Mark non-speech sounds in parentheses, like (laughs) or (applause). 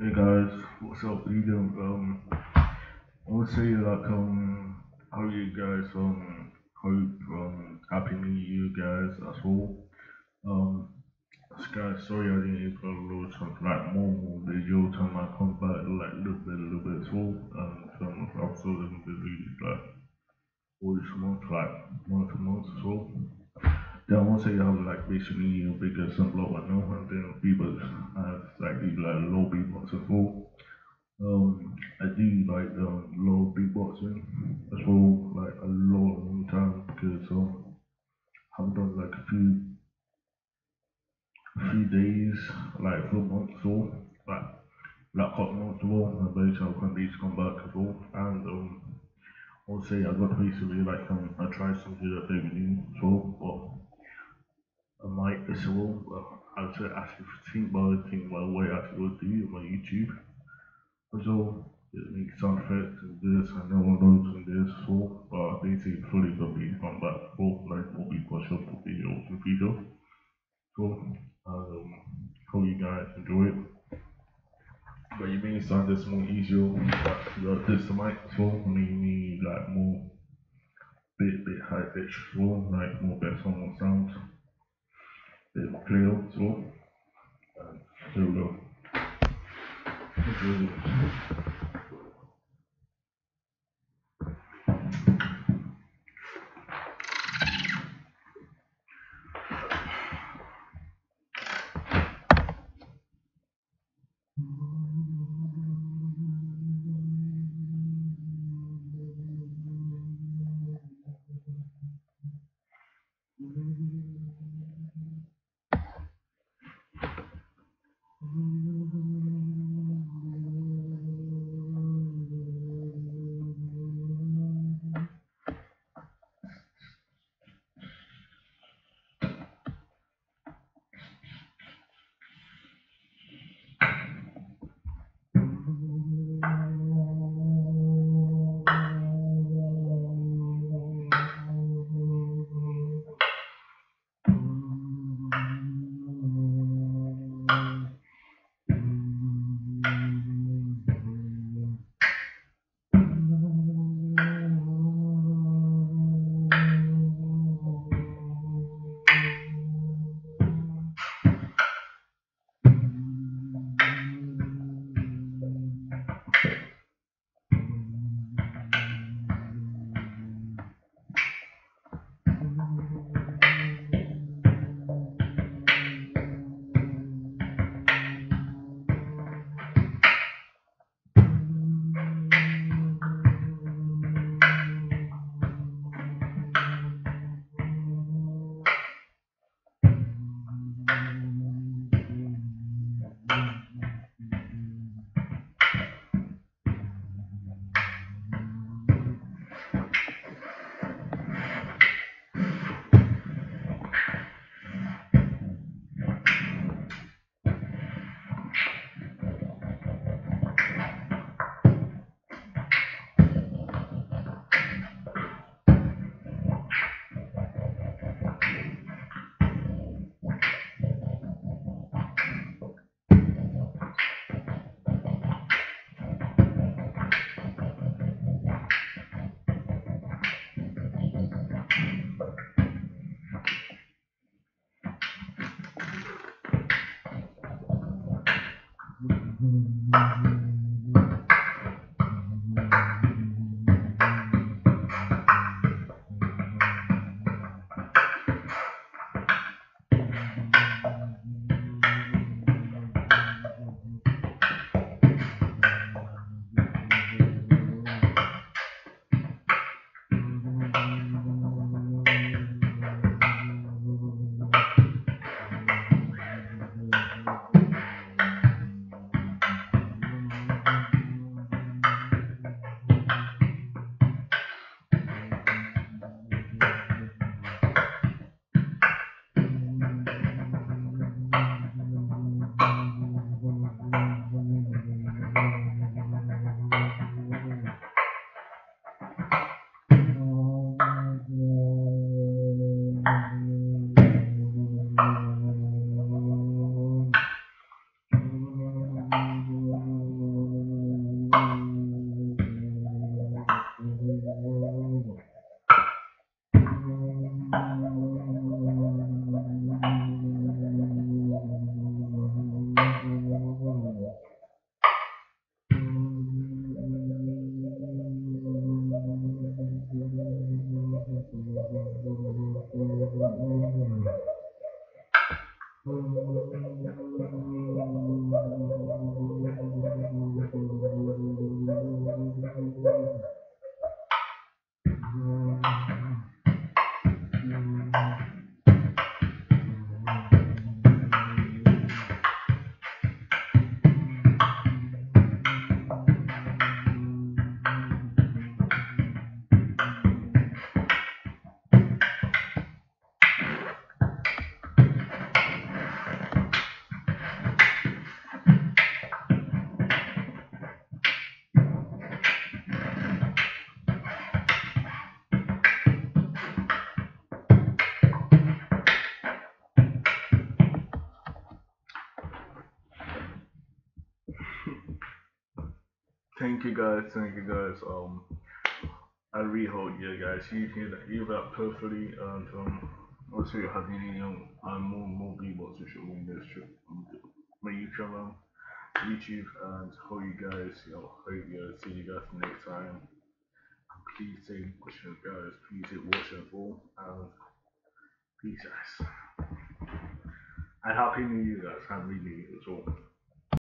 Hey guys, what's up? How you doing? Um, I want to say like um, how you guys um, hope um, happy New Year, guys. That's all. Um, guys, sorry I didn't upload something like more video time. I come back like a little bit, a little bit as well. Um, film episode and videos like all this month, like month to month as well. Then I want to say how like basically you bigger low I know and then people have like these like low beatbox well. Um I do like um low beatboxing as well, like a long time because um I've done like a few a few days, like for months or like like hot months well and basically I can't to come back as well and um I'll say I got recently like um I tried some good at baby new well but I might as well. I say actually think about it, think about what I actually would do on my YouTube. So it makes sound effects and this and all those and this so but basically fully gonna be back for like will be for sure for in the future. So um hope you guys enjoy it. But you may sound this more easier but you got this mic so need like more bit bit high pitch so like more better more sounds bit more clear as well. And Mm-hmm. (laughs) thank you guys, thank you guys. Um, I really hope you guys you hear that, hear that perfectly, and um, also you have any um, uh, more more people to show me this trip, my YouTube channel, YouTube, and hope you guys, you know, hope you guys see you guys next time. And please stay watching, guys. Please stay watching all, and peace, guys. And happy New Year, guys. Happy New Year as well.